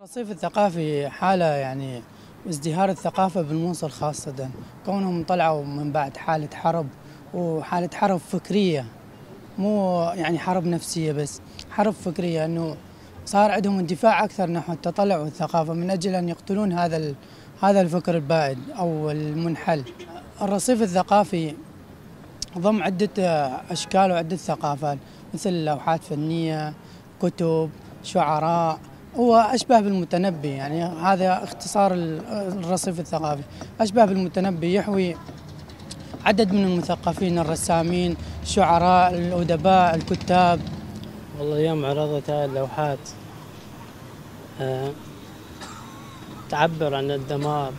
الرصيف الثقافي حالة يعني ازدهار الثقافة بالموصل خاصة كونهم طلعوا من بعد حالة حرب وحالة حرب فكرية مو يعني حرب نفسية بس حرب فكرية إنه صار عندهم اندفاع أكثر نحو التطلع والثقافة من أجل أن يقتلون هذا هذا الفكر البائد أو المنحل. الرصيف الثقافي ضم عدة أشكال وعدة ثقافات مثل لوحات فنية، كتب، شعراء هو أشبه بالمتنبي يعني هذا اختصار الرصيف الثقافي. أشبه بالمتنبي يحوي عدد من المثقفين الرسامين الشعراء الأدباء الكتاب. والله يوم عرضت هاي اللوحات أه تعبر عن الدمار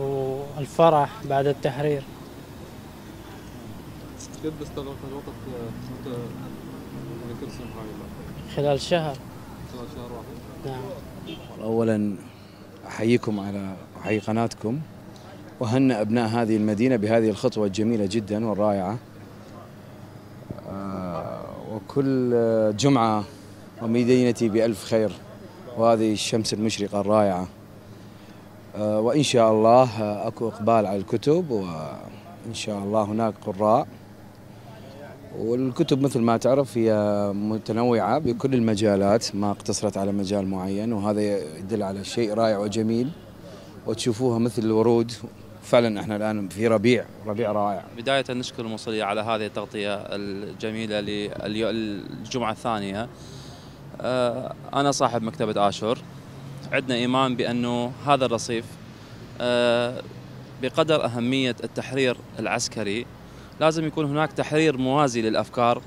والفرح بعد التحرير. قد استغرقت الوقت؟ ترسم هاي خلال شهر. خلال شهر واحد؟ نعم. اولا أحييكم على أحيي قناتكم. وهنأ أبناء هذه المدينة بهذه الخطوة الجميلة جدا والرائعة. آه، وكل جمعة ومدينتي بألف خير. وهذه الشمس المشرقة الرائعة. آه، وإن شاء الله أكو إقبال على الكتب وإن شاء الله هناك قراء. والكتب مثل ما تعرف هي متنوعة بكل المجالات ما اقتصرت على مجال معين وهذا يدل على شيء رائع وجميل وتشوفوها مثل الورود. فعلا إحنا الآن في ربيع ربيع رائع. بداية نشكر الموصلية على هذه التغطية الجميلة للجمعة الثانية. آه، أنا صاحب مكتبة آشور. عندنا إيمان بأنه هذا الرصيف آه، بقدر أهمية التحرير العسكري لازم يكون هناك تحرير موازي للأفكار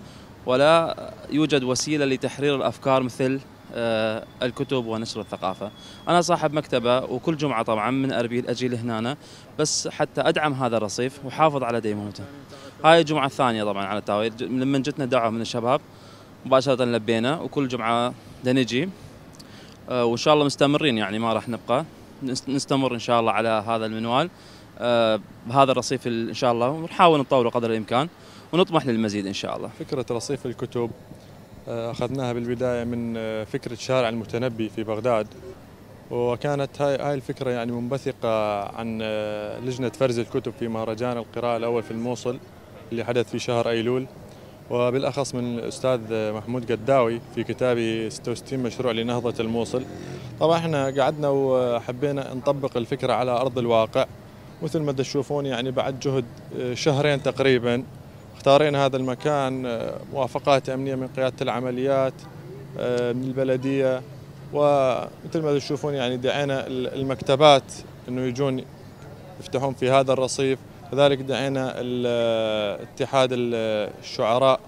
ولا يوجد وسيلة لتحرير الأفكار مثل آه، الكتب ونشر الثقافة. أنا صاحب مكتبة وكل جمعة طبعا من أربيل أجي لهنا بس حتى أدعم هذا الرصيف وحافظ على ديمومته. هاي الجمعة الثانية طبعا على التاويل لما جتنا دعوة من الشباب مباشرة لبينا وكل جمعة نجي آه، وإن شاء الله مستمرين يعني ما راح نبقى نستمر إن شاء الله على هذا المنوال آه، بهذا الرصيف إن شاء الله ونحاول نطوره قدر الإمكان ونطمح للمزيد إن شاء الله. فكرة رصيف الكتب آه، أخذناها بالبداية من آه، فكرة شارع المتنبي في بغداد وكانت هاي هاي الفكرة يعني منبثقة عن لجنة فرز الكتب في مهرجان القراءة الأول في الموصل اللي حدث في شهر أيلول وبالأخص من الأستاذ محمود قداوي في كتابه 66 مشروع لنهضة الموصل. طبعا إحنا قعدنا وحبينا نطبق الفكرة على أرض الواقع مثل ما تشوفون يعني بعد جهد آه، شهرين تقريبا اختارينا هذا المكان آه، موافقات أمنية من قيادة العمليات آه، من البلدية ومثل ما تشوفون يعني دعينا المكتبات إنه يجون يفتحون في هذا الرصيف. كذلك دعينا اتحاد الشعراء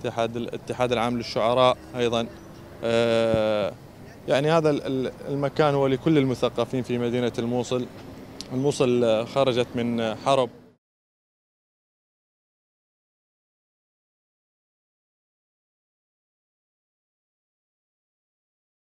اتحاد الاتحاد العام للشعراء أيضا. يعني هذا المكان هو لكل المثقفين في مدينة الموصل. الموصل خرجت من حرب